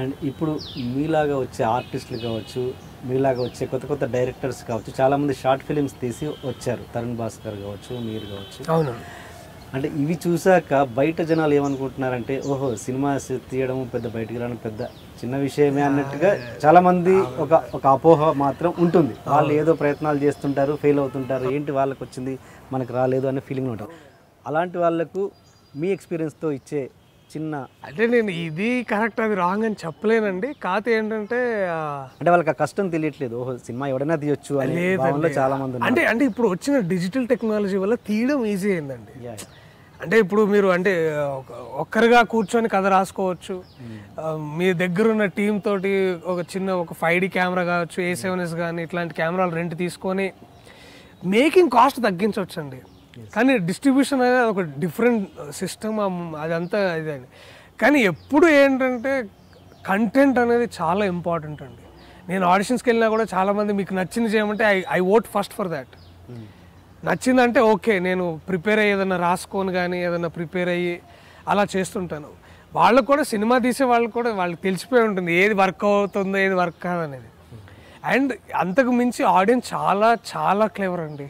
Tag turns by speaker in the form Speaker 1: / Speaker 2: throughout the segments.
Speaker 1: And ఇప్పుడు మీలాగా వచ్చే ఆర్టిస్టులు కావచ్చు మీలాగా వచ్చే కొత్త కొత్త డైరెక్టర్స్ కావచ్చు చాలామంది షార్ట్ ఫిలిమ్స్ తీసి వచ్చారు. తరుణ్ భాస్కర్ కావచ్చు మీరు కావచ్చు.
Speaker 2: అవును.
Speaker 1: అంటే ఇవి చూసాక బయట జనాలు ఏమనుకుంటున్నారంటే ఓహో సినిమా తీయడం పెద్ద బయటికి రావడం పెద్ద చిన్న విషయమే అన్నట్టుగా చాలా మంది ఒక ఒక అపోహ మాత్రం ఉంటుంది. వాళ్ళు ఏదో ప్రయత్నాలు చేస్తుంటారు ఫెయిల్ అవుతుంటారు ఏంటి వాళ్ళకి వచ్చింది మనకు రాలేదు అనే ఫీలింగ్ ఉంటారు అలాంటి వాళ్ళకు మీ ఎక్స్పీరియన్స్తో ఇచ్చే చిన్న
Speaker 2: అంటే నేను ఇది కరెక్ట్ అది రాంగ్ అని చెప్పలేనండి. కాకపోతే ఏంటంటే
Speaker 1: అంటే వాళ్ళకి ఆ కష్టం తెలియట్లేదు. ఓహో సినిమా ఎవడైనా తీయొచ్చు అనే చాలా మంది
Speaker 2: అంటే అంటే ఇప్పుడు వచ్చిన డిజిటల్ టెక్నాలజీ వల్ల తీయడం ఈజీ అయిందండి. అంటే ఇప్పుడు మీరు అంటే ఒక- ఒక్కరుగా కూర్చొని కథ రాసుకోవచ్చు. ఆ, మీ దగ్గర ఉన్న టీం తోటి ఒక చిన్న ఒక ఫైవ్ డి కెమెరా కావచ్చు ఏ సెవెన్ ఎస్ కానీ ఇట్లాంటి కెమెరాలు రెంట్ తీసుకొని మేకింగ్ కాస్ట్ తగ్గించవచ్చు అండి కానీ డిస్ట్రిబ్యూషన్ అనేది ఒక డిఫరెంట్ సిస్టమ్ అదంతా ఇదండి కానీ ఎప్పుడు ఏంటంటే కంటెంట్ అనేది చాలా ఇంపార్టెంట్ అండి. నేను ఆడిషన్స్కి వెళ్ళినా కూడా చాలామంది మీకు నచ్చింది చేయమంటే I I vote first for that. నచ్చిందంటే ఓకే నేను ప్రిపేర్ అయ్యి ఏదైనా రాసుకొని కానీ ఏదైనా ప్రిపేర్ అయ్యి అలా చేస్తుంటాను. వాళ్ళకు కూడా సినిమా తీసే వాళ్ళకి కూడా వాళ్ళకి తెలిసిపోయి ఉంటుంది ఏది వర్క్ అవుతుందో ఏది వర్క్ కాదనేది. అండ్ అంతకు మించి ఆడియన్స్ చాలా చాలా క్లేవర్ అండి.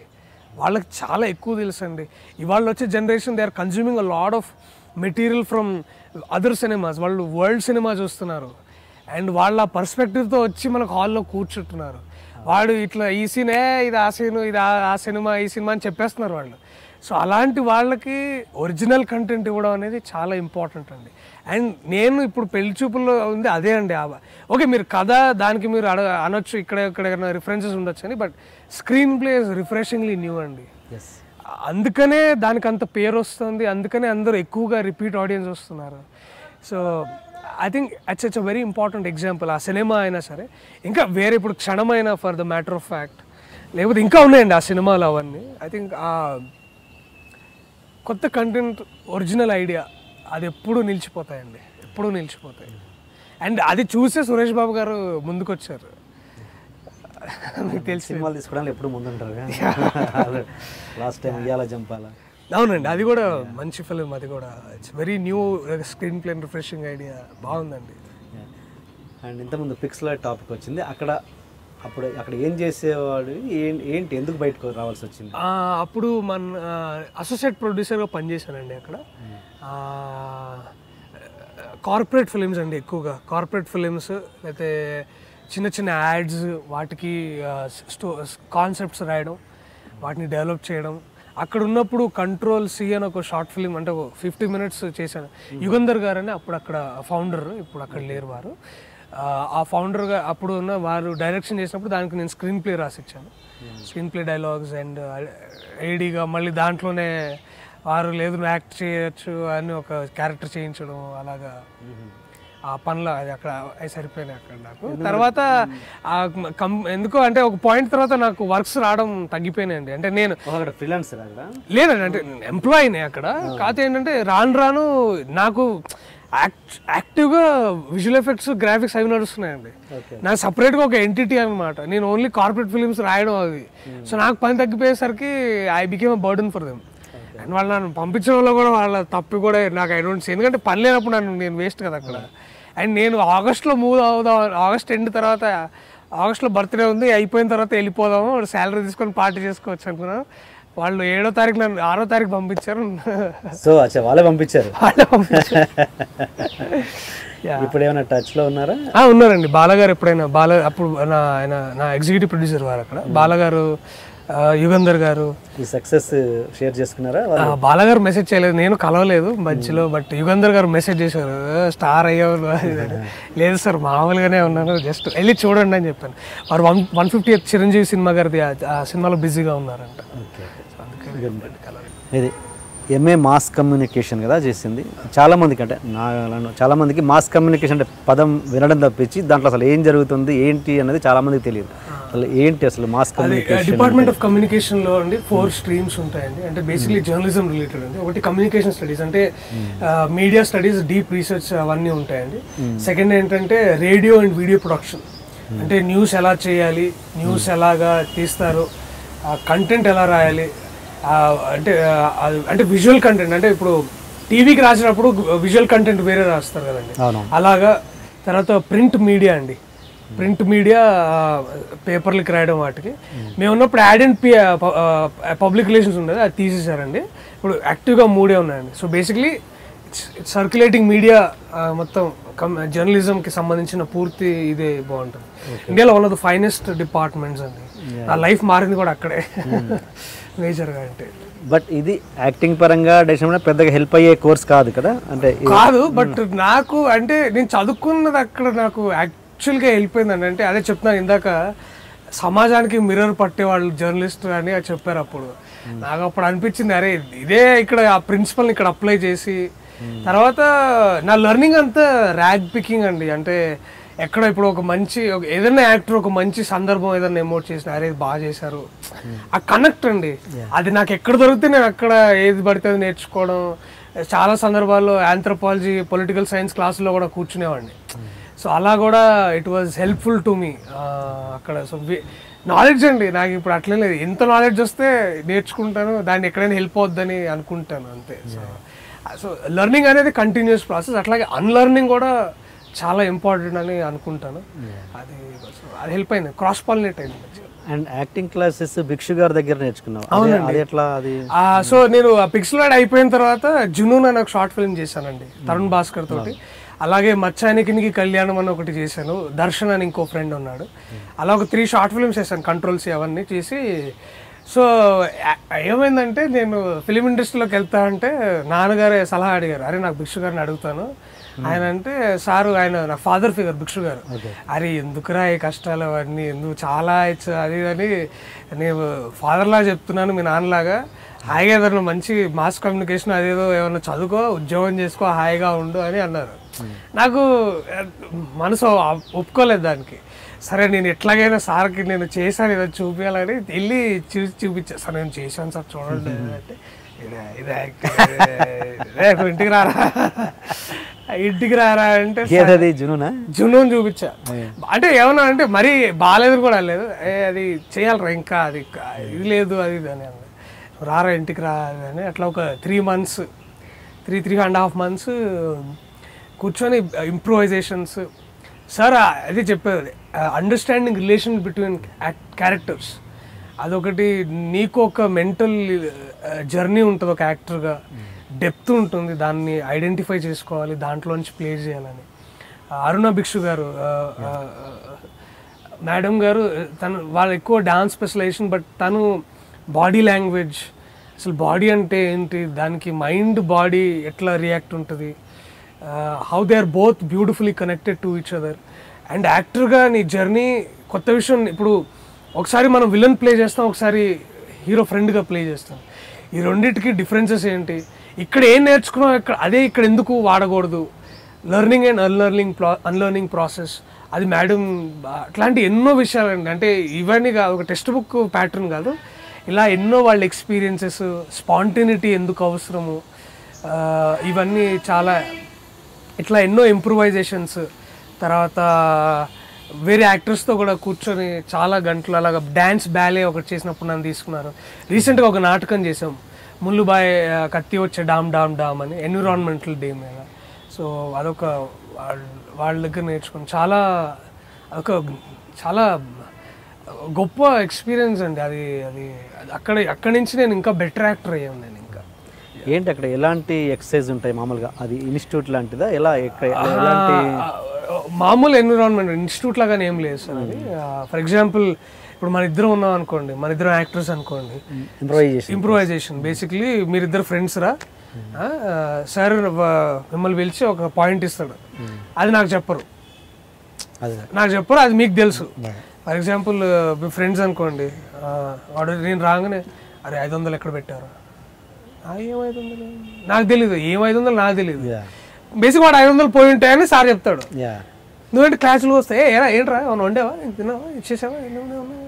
Speaker 2: వాళ్ళకి చాలా ఎక్కువ తెలుసు అండి ఇవాళ వచ్చే generation they are consuming a lot of material from other cinemas వాళ్ళు వరల్డ్ సినిమా చూస్తున్నారు. అండ్ వాళ్ళ పర్స్పెక్టివ్తో వచ్చి మనకు హాల్లో కూర్చుంటున్నారు. వాడు ఇట్లా ఈ సీనే ఇది ఆ సీను ఇది ఆ సినిమా ఈ సినిమా అని చెప్పేస్తున్నారు వాళ్ళు. సో అలాంటి వాళ్ళకి ఒరిజినల్ కంటెంట్ ఇవ్వడం అనేది చాలా ఇంపార్టెంట్ అండి. అండ్ నేను ఇప్పుడు పెళ్ళి చూపుల్లో ఉంది అదే అండి ఆ- ఓకే మీరు కథ దానికి మీరు అడ అనొచ్చు ఇక్కడ ఇక్కడ రిఫరెన్సెస్ ఉండొచ్చు అని but screenplay refreshingly new అండి.
Speaker 1: ఎస్
Speaker 2: అందుకనే దానికి అంత పేరు వస్తుంది అందుకనే అందరూ ఎక్కువగా రిపీట్ ఆడియన్స్ వస్తున్నారు. So I think it's it's a very important example ఆ సినిమా అయినా సరే ఇంకా వేరే ఇప్పుడు క్షణమైన for the matter of fact లేకపోతే ఇంకా ఉన్నాయండి ఆ సినిమాలు అవన్నీ. ఐ థింక్ ఆ కొత్త కంటెంట్ ఒరిజినల్ ఐడియా అది ఎప్పుడూ నిలిచిపోతాయండి. ఎప్పుడూ నిలిచిపోతాయి. అండ్ అది చూసే సురేష్ బాబు గారు ముందుకొచ్చారు. మీకు తెలిసి
Speaker 1: సినిమాలు తీసుకోవడానికి ఎప్పుడు ముందుంటారు లాస్ట్ టైం ఇయ్యాల జంపాలా.
Speaker 2: అవునండి అది కూడా మంచి ఫిలిం అది కూడా. It's very new screenplay refreshing idea బాగుందండి.
Speaker 1: అండ్ ఇంతకుముందు పిక్స్ల టాపిక్ వచ్చింది. అక్కడ అప్పుడు అక్కడ ఏం చేసేవాడు? ఏంటి? ఎందుకు బయటకు రావాల్సి వచ్చింది?
Speaker 2: అప్పుడు మన అసోసియేట్ ప్రొడ్యూసర్గా పనిచేశానండి అక్కడ. కార్పొరేట్ ఫిలిమ్స్ అండి ఎక్కువగా. కార్పొరేట్ ఫిలిమ్స్ లేకపోతే చిన్న చిన్న యాడ్స్ వాటికి స్టో కాన్సెప్ట్స్ రాయడం వాటిని డెవలప్ చేయడం. అక్కడ ఉన్నప్పుడు కంట్రోల్ సి అని ఒక షార్ట్ ఫిలిం అంటే ఒక ఫిఫ్టీ మినిట్స్ చేశాను. యుగంధర్ గారు అని అప్పుడు అక్కడ ఫౌండర్ ఇప్పుడు అక్కడ లేరు వారు. ఆ, ఫౌండర్గా అప్పుడు ఉన్న వారు డైరెక్షన్ చేసినప్పుడు దానికి నేను స్క్రీన్ ప్లే రాసిచ్చాను. స్క్రీన్ ప్లే డైలాగ్స్ అండ్ ఐడిగా మళ్ళీ దాంట్లోనే వారు లేదు యాక్ట్ చేయొచ్చు అని ఒక క్యారెక్టర్ చేయించడం అలాగా ఆ పనులు అది అక్కడ అవి సరిపోయినాయి అక్కడ నాకు. తర్వాత ఆ కం ఎందుకో అంటే ఒక పాయింట్ తర్వాత నాకు వర్క్స్ రావడం తగ్గిపోయినాయండి. అంటే నేను లేదండి అంటే ఎంప్లాయీనే అక్కడ. కాకపోతే ఏంటంటే రాను రాను నాకు యాక్టివ్గా విజువల్ ఎఫెక్ట్స్ గ్రాఫిక్స్ అవి నడుస్తున్నాయండి. నాకు సపరేట్గా ఒక ఎంటిటీ అనమాట నేను ఓన్లీ కార్పొరేట్ ఫిలిమ్స్ రాయడం అది. సో నాకు పని తగ్గిపోయేసరికి I became a burden for them and వాళ్ళు నన్ను పంపించడంలో కూడా వాళ్ళ తప్పు కూడా నాకు ఐ డోంట్ ఎందుకంటే పని లేనప్పుడు నన్ను నేను వేస్ట్ కదా అక్కడ. అండ్ నేను ఆగస్ట్లో మూవ్ అవుదాం ఆగస్ట్ ఎండ్ తర్వాత ఆగస్ట్లో బర్త్డే ఉంది అయిపోయిన తర్వాత వెళ్ళిపోదాము శాలరీ తీసుకొని పార్టీ చేసుకోవచ్చు అనుకున్నాను. వాళ్ళు ఏడో తారీఖు నన్ను ఆరో తారీఖు పంపించారు.
Speaker 1: సో అచ్చా వాళ్ళే పంపించారు.
Speaker 2: వాళ్ళే పంపించారు.
Speaker 1: ఇప్పుడు ఏమైనా టచ్లో ఉన్నారా?
Speaker 2: ఉన్నారండి. బాలగారు ఎప్పుడైనా బాల అప్పుడు నా ఆయన నా ఎగ్జిక్యూటివ్ ప్రొడ్యూసర్ వారు అక్కడ. బాలగారు ఆ, యుగంధర్ గారు.
Speaker 1: ఈ సక్సెస్ షేర్ చేసుకున్నారా
Speaker 2: బాలగారు మెసేజ్ చేయలేదు. నేను కలవలేదు మధ్యలో బట్ యుగంధర్ గారు మెసేజ్ చేశారు. స్టార్ అయ్యావు. లేదు సార్ మామూలుగానే ఉన్నాను. జస్ట్ వెళ్ళి చూడండి అని చెప్పాను. వారు one one fifty Chiranjeevi cinema గారిది ఆ- సినిమాలో బిజీగా ఉన్నారంట.
Speaker 1: ఇది ఎంఏ మాస్ కమ్యూనికేషన్ కదా చేసింది. చాలా మందికి అంటే నా చాలా మందికి మాస్ కమ్యూనికేషన్ అంటే పదం వినడం తప్పించి దాంట్లో అసలు ఏం జరుగుతుంది ఏంటి అనేది చాలా మందికి తెలియదు. అసలు ఏంటి అసలు మాస్ కమ్యూనికేషన్
Speaker 2: డిపార్ట్మెంట్ ఆఫ్ కమ్యూనికేషన్లో అండి ఫోర్ స్ట్రీమ్స్ ఉంటాయండి. అంటే బేసిక్లీ జర్నలిజం రిలేటెడ్ అండి. ఒకటి కమ్యూనికేషన్ స్టడీస్ అంటే మీడియా స్టడీస్ డీప్ రీసెర్చ్ అవన్నీ ఉంటాయండి. సెకండ్ ఏంటంటే రేడియో అండ్ వీడియో ప్రొడక్షన్ అంటే న్యూస్ ఎలా చేయాలి న్యూస్ ఎలాగా తీస్తారు కంటెంట్ ఎలా రాయాలి అంటే అంటే విజువల్ కంటెంట్ అంటే ఇప్పుడు టీవీకి రాసినప్పుడు విజువల్ కంటెంట్ వేరే రాస్తారు కదండి. అలాగా తర్వాత ప్రింట్ మీడియా అండి. ప్రింట్ మీడియా పేపర్లకి రాయడం వాటికి. మేము ఉన్నప్పుడు యాడ్ అండ్ పబ్లిక్ రిలేషన్స్ ఉండేది అది తీసేశారండి. ఇప్పుడు యాక్టివ్గా మూడే ఉన్నాయండి. సో బేసిక్లీ సర్క్యులేటింగ్ మీడియా మొత్తం జర్నలిజంకి సంబంధించిన పూర్తి ఇదే బాగుంటుంది. ఇండియాలో one of the finest departments అండి. నా లైఫ్ మారింది కూడా అక్కడే. మేజర్గా అంటే.
Speaker 1: బట్ ఇది యాక్టింగ్ పరంగా డెసిషన్ పెద్దగా హెల్ప్ అయ్యే కోర్స్ కాదు కదా? అంటే
Speaker 2: కాదు బట్ నాకు అంటే నేను చదువుకున్నది అక్కడ నాకు యాక్చువల్గా వెళ్ళిపోయిందండి. అంటే అదే చెప్తున్నాను ఇందాక సమాజానికి మిర్రర్ పట్టే వాళ్ళు జర్నలిస్ట్ అని అది చెప్పారు అప్పుడు. నాకు అప్పుడు అనిపించింది అరే ఇదే ఇక్కడ ఆ ప్రిన్సిపల్ని ఇక్కడ అప్లై చేసి తర్వాత నా లెర్నింగ్ అంతా ర్యాగ్ పికింగ్ అండి. అంటే ఎక్కడ ఇప్పుడు ఒక మంచి ఏదైనా యాక్టర్ ఒక మంచి సందర్భం ఏదైనా ఎమోట్ చేసిన అరే బాగా చేశారు. ఆ కనెక్ట్ అండి. అది నాకు ఎక్కడ దొరికితే నేను అక్కడ ఏది పడితే నేర్చుకోవడం. చాలా సందర్భాల్లో ఆంథ్రపాలజీ పొలిటికల్ సైన్స్ క్లాసులో కూడా కూర్చునేవాడిని. సో అలా కూడా it was helpful to me అక్కడ సో నాలెడ్జ్ అండి. నాకు ఇప్పుడు అట్లే లేదు. ఎంత నాలెడ్జ్ వస్తే నేర్చుకుంటాను. దాన్ని ఎక్కడైనా హెల్ప్ అవుద్దని అనుకుంటాను అంతే. సో సో లెర్నింగ్ అనేది కంటిన్యూస్ ప్రాసెస్ అట్లాగే అన్లెర్నింగ్ కూడా చాలా ఇంపార్టెంట్ అని అనుకుంటాను. అది అది హెల్ప్ అయింది. క్రాస్ పాలినేట్ అయింది
Speaker 1: అండ్ యాక్టింగ్ క్లాసెస్ భిక్షు గారి దగ్గర నేర్చుకున్నావు. అది ఎట్లా? అది
Speaker 2: సో నేను పిక్సల్ అయిపోయిన తర్వాత జునూన్ అని ఒక షార్ట్ ఫిల్మ్ చేశానండి. తరుణ్ భాస్కర్ తోటి. అలాగే మచ్చానికి కళ్యాణం అని ఒకటి చేశాను. దర్శన్ అని ఇంకో ఫ్రెండ్ ఉన్నాడు. అలా ఒక త్రీ షార్ట్ ఫిల్మ్స్ చేశాను కంట్రోల్స్ అవన్నీ చేసి. సో ఏమైందంటే నేను ఫిలిం ఇండస్ట్రీలోకి వెళ్తా అంటే నాన్నగారే సలహా అడిగారు అరే నాకు భిక్షు గారిని అడుగుతాను. ఆయన అంటే సారు ఆయన నా ఫాదర్ ఫిగర్ భిక్షు గారు. అరే ఎందుకురా ఈ కష్టాలు అవన్నీ? ఎందుకు చాలా అది అని నేను ఫాదర్లా చెప్తున్నాను మీ నాన్నలాగా. హాయిగా ఏదైనా మంచి మాస్ కమ్యూనికేషన్ అదేదో ఏమైనా చదువుకో ఉద్యోగం చేసుకో హాయిగా ఉండు అని అన్నారు. నాకు మనసు ఒప్పుకోలేదు దానికి. సరే నేను ఎట్లాగైనా సార్కి నేను చేశాను ఏదో చూపించాలని వెళ్ళి చూసి చూపించా. సార్ నేను చేశాను సార్ చూడండి. అంటే ఇంటికి రారా? ఇంటికి రారా అంటే
Speaker 1: జునునా?
Speaker 2: జునూన్ చూపించా. అంటే ఏమన్నా అంటే మరీ బాగాలేదు కూడా లేదు. అది చేయాలరా ఇంకా అది ఇది లేదు అది అని. రారా ఇంటికి రా అని. అట్లా ఒక three months three three and half months కూర్చొని ఇంప్రూవైజేషన్స్ సార్ అది చెప్పేది. అండర్స్టాండింగ్ రిలేషన్ బిట్వీన్ క్యారెక్టర్స్ అదొకటి నీకు ఒక మెంటల్ జర్నీ ఉంటుంది ఒక యాక్టర్గా డెప్త్ ఉంటుంది. దాన్ని ఐడెంటిఫై చేసుకోవాలి. దాంట్లోంచి ప్లే చేయాలని. ఆ, అరుణ భిక్షు గారు మేడం గారు తను వాళ్ళు ఎక్కువ డాన్స్ స్పెషలైజేషన్ బట్ తను బాడీ లాంగ్వేజ్ అసలు బాడీ అంటే ఏంటి? దానికి మైండ్ బాడీ ఎట్లా రియాక్ట్ ఉంటుంది? How they are both beautifully connected to each other and యాక్టర్గా నీ జర్నీ కొత్త విషయం ఇప్పుడు ఒకసారి మనం విలన్ ప్లే చేస్తాం ఒకసారి హీరో ఫ్రెండ్గా ప్లే చేస్తాం. ఈ రెండింటికి డిఫరెన్సెస్ ఏంటి? ఇక్కడ ఏం నేర్చుకున్నాం ఇక్కడ అదే ఇక్కడ ఎందుకు వాడకూడదు? లెర్నింగ్ అండ్ అన్లెర్నింగ్ ప్రా అన్లెర్నింగ్ ప్రాసెస్ అది మేడం అట్లాంటి ఎన్నో విషయాలండి అంటే ఇవన్నీ కాదు ఒక టెక్స్ట్ బుక్ ప్యాటర్న్ కాదు. ఇలా ఎన్నో వాళ్ళ ఎక్స్పీరియన్సెస్ స్పాంటినిటీ ఎందుకు అవసరము? Uh, ఇవన్నీ చాలా ఇట్లా ఎన్నో ఇంప్రూవైజేషన్స్ తర్వాత వేరే యాక్టర్స్తో కూడా కూర్చొని చాలా గంటలు అలాగా డ్యాన్స్ బ్యాలే ఒకటి చేసినప్పుడు నన్ను తీసుకున్నారు. రీసెంట్గా ఒక నాటకం చేసాం ముల్లుబాయ్ కత్తి వచ్చే డామ్ డామ్ డామ్ అని ఎన్విరాన్మెంటల్ డే మీద. సో అదొక వాళ్ళ దగ్గర నేర్చుకుని చాలా ఒక చాలా గొప్ప ఎక్స్పీరియన్స్ అండి. అది అది అది అక్కడ అక్కడి నుంచి నేను ఇంకా బెటర్ యాక్టర్ అయ్యాను నేను.
Speaker 1: ఏంటి అక్కడ ఎలాంటి ఎక్సర్సైజ్ ఉంటాయి మామూలుగా? అది ఇన్స్టిట్యూట్ లాంటిదా? ఎలా ఎలాంటి
Speaker 2: మామూలు ఎన్విరాన్మెంట్ ఇన్స్టిట్యూట్ లాగానే ఏం లేదు సార్ అది. ఫర్ ఎగ్జాంపుల్ ఇప్పుడు మన ఇద్దరం ఉన్నాం అనుకోండి మన ఇద్దరం యాక్టర్స్ అనుకోండి.
Speaker 1: ఇంప్రూవైజేషన్
Speaker 2: ఇంప్రూవైజేషన్ బేసిక్లీ మీరిద్దరు ఫ్రెండ్స్ రా. ఆ, సార్ మిమ్మల్ని పిలిచి ఒక పాయింట్ ఇస్తాడు. అది నాకు చెప్పరు.
Speaker 1: అదే
Speaker 2: నాకు చెప్పరు అది మీకు తెలుసు. ఫర్ ఎగ్జాంపుల్ మీ ఫ్రెండ్స్ అనుకోండి వాడు నేను రాగానే అరే ఐదు వందలు ఎక్కడ పెట్టారు? "ఆ, ఏం ఐదు వందలు నాకు తెలియదు ఏం ఐదు వందలు నాకు తెలియదు బేసిక్ వాడు ఐదు వందలు పోయి ఉంటాయని సార్ చెప్తాడు. నువ్వేంటి క్లాసులు వస్తే? "ఏ, ఏరా ఏంట్రా? ఏమన్నా వండావా? నేను తిన్నావా? ఇచ్చేసావా ఎన్ని ఉన్నాయి, ఉన్నాయి?"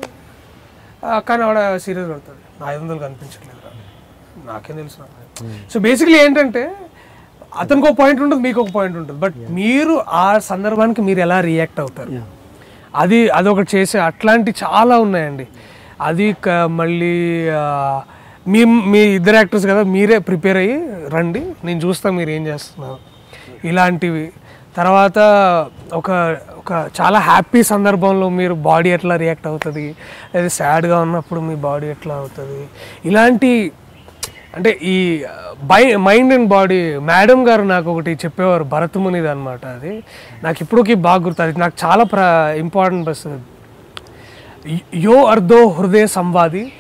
Speaker 2: ఆ, కానీ వాడు సీరియస్ పడతాడు నా ఐదు వందలు కనిపించట్లేదు నాకేం తెలుసు సో బేసిక్లీ ఏంటంటే అతనికి ఒక పాయింట్ ఉంటుంది మీకు ఒక పాయింట్ ఉంటుంది. బట్ మీరు ఆ సందర్భానికి మీరు ఎలా రియాక్ట్ అవుతారు? అది అదొకటి చేసే అట్లాంటి చాలా ఉన్నాయండి. అది మళ్ళీ మీ మీ ఇద్దరు యాక్టర్స్ కదా మీరే ప్రిపేర్ అయ్యి రండి. నేను చూస్తాను మీరు ఏం చేస్తున్నారు. ఇలాంటివి. తర్వాత ఒక ఒక చాలా హ్యాపీ సందర్భంలో మీరు బాడీ ఎట్లా రియాక్ట్ అవుతుంది? లేదా సాడ్గా ఉన్నప్పుడు మీ బాడీ ఎట్లా అవుతుంది? ఇలాంటి అంటే ఈ by mind and body madam గారు నాకు ఒకటి చెప్పేవారు భరతమునిది అనమాట అది. నాకు ఇప్పటికీ బాగా గుర్తు అది నాకు చాలా ప్ర ఇంపార్టెంట్ బస్ యో అర్ధో హృదయ సంవాది.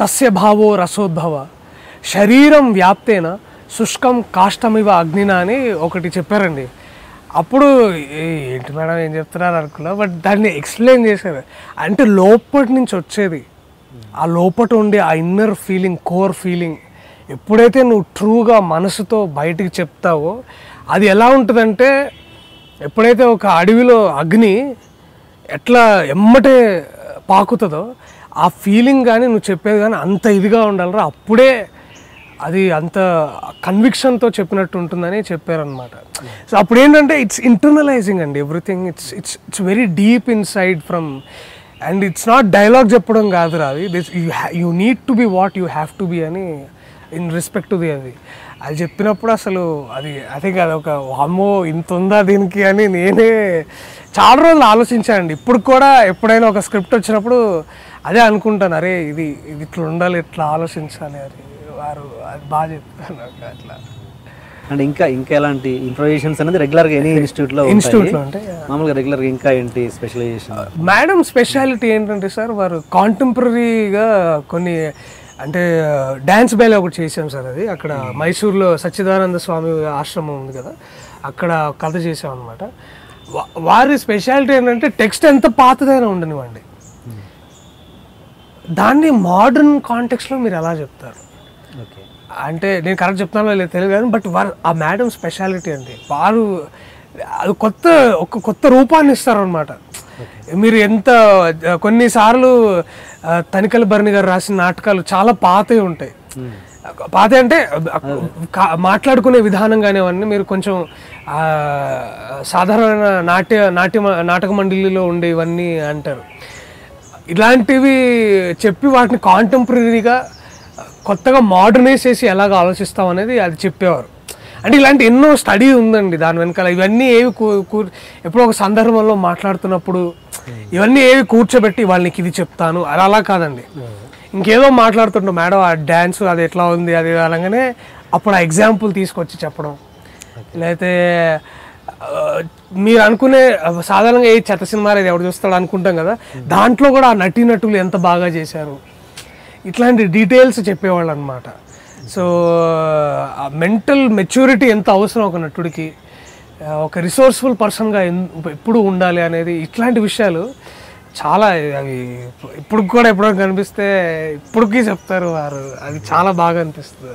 Speaker 2: తస్య భావో రసోద్భవ. శరీరం వ్యాప్తేన శుష్కం కాష్టమివ అగ్నిన అని ఒకటి చెప్పారండి. అప్పుడు "ఏ- ఏంటి మేడం ఏం చెప్తున్నారు అనుకున్నా బట్ దాన్ని ఎక్స్ప్లెయిన్ చేశారు. అంటే లోపటి నుంచి వచ్చేది. ఆ లోపట ఉండే ఆ ఇన్నర్ ఫీలింగ్ కోర్ ఫీలింగ్ ఎప్పుడైతే నువ్వు ట్రూగా మనసుతో బయటికి చెప్తావో అది ఎలా ఉంటుందంటే ఎప్పుడైతే ఒక అడవిలో అగ్ని ఎట్లా ఎమ్మటే పాకుతుందో ఆ ఫీలింగ్ కానీ నువ్వు చెప్పేది కానీ అంత ఇదిగా ఉండాలిరా. అప్పుడే అది అంత కన్విక్షన్తో చెప్పినట్టు ఉంటుందని చెప్పారనమాట సో అప్పుడు ఏంటంటే ఇట్స్ ఇంటర్నలైజింగ్ అండి everything it's it's it's very deep inside from and it's not dialogue చెప్పడం కాదురా అది. This you you need to be what you have to be అని ఇన్ రెస్పెక్ట్ ది అది. అది చెప్పినప్పుడు అసలు అది ఐ థింక్ అది ఒక అమ్మో ఇంత ఉందా దీనికి అని నేనే చాలా రోజులు ఆలోచించానండి ఇప్పుడు కూడా ఎప్పుడైనా ఒక స్క్రిప్ట్ వచ్చినప్పుడు అదే అనుకుంటాను. అరే ఇది ఇది ఇట్లా ఉండాలి ఇట్లా ఆలోచించాలి అని వారు అది బాగా చెప్తారు నాకు అట్లా.
Speaker 1: అంటే ఇంకా ఇంకా ఎలాంటి ఇంప్రొవేషన్స్ అనేది రెగ్యులర్గా ఎనీ ఇన్స్టిట్యూట్లో ఉంటాయి.
Speaker 2: ఇన్స్టిట్యూట్లో అంటే
Speaker 1: మామూలుగా రెగ్యులర్గా ఇంకా ఏంటి స్పెషలైజేషన్
Speaker 2: మేడం స్పెషాలిటీ ఏంటంటే సార్ వారు కాంటెంపరీగా కొన్ని అంటే డ్యాన్స్ బేలే ఒకటి చేసాం సార్ అది. అక్కడ మైసూర్లో సచ్చిదానంద స్వామి ఆశ్రమం ఉంది కదా అక్కడ కథ చేసాం అనమాట వారి స్పెషాలిటీ ఏంటంటే టెక్స్ట్ ఎంత పాతదైనా ఉండనివ్వండి. దాన్ని మోడర్న్ కాంటెక్స్లో మీరు ఎలా చెప్తారు?
Speaker 1: ఓకే.
Speaker 2: అంటే నేను కరెక్ట్ చెప్తానో లేదు తెలియదు కానీ బట్ వారు ఆ మేడం స్పెషాలిటీ అండి. వారు అది కొత్త ఒక కొత్త రూపాన్ని ఇస్తారనమాట మీరు ఎంత కొన్నిసార్లు తనికల భరణి గారు రాసిన నాటకాలు చాలా పాతవి ఉంటాయి. పాత అంటే కా- మాట్లాడుకునే విధానం కానివన్నీ మీరు కొంచెం సాధారణ నాట్య నాట్య నాటక మండలిలో ఉండే ఇవన్నీ అంటారు. ఇలాంటివి చెప్పి వాటిని కాంటెంపరీగా కొత్తగా మోడర్నైజ్ చేసి ఎలాగ ఆలోచిస్తాం అనేది అది చెప్పేవారు. అంటే ఇలాంటి ఎన్నో స్టడీ ఉందండి దాని వెనకాల. ఇవన్నీ ఏవి కూ- కూ- ఎప్పుడో ఒక సందర్భంలో మాట్లాడుతున్నప్పుడు ఇవన్నీ ఏవి కూర్చోబెట్టి వాళ్ళకి ఇది చెప్తాను. అది అలా కాదండి. ఇంకేదో మాట్లాడుతుంటాం మేడం ఆ డ్యాన్స్ అది ఎట్లా ఉంది? అది అనగానే అప్పుడు ఆ ఎగ్జాంపుల్ తీసుకొచ్చి చెప్పడం. లేకపోతే మీరు అనుకునే సాధారణంగా ఏ చెత్త సినిమా ఇది ఎవరు చూస్తాడు అనుకుంటాం కదా దాంట్లో కూడా ఆ నటీనటులు ఎంత బాగా చేశారు. ఇట్లాంటి డీటెయిల్స్ చెప్పేవాళ్ళు అనమాట సో మెంటల్ మెచ్యూరిటీ ఎంత అవసరం ఒక నటుడికి? ఒక రిసోర్స్ఫుల్ పర్సన్గా ఎప్పుడు ఉండాలి అనేది ఇట్లాంటి విషయాలు చాలా అవి ఇప్పుడు కూడా ఎప్పుడో కనిపిస్తే ఇప్పటికీ చెప్తారు వారు. అది చాలా బాగా అనిపిస్తుంది.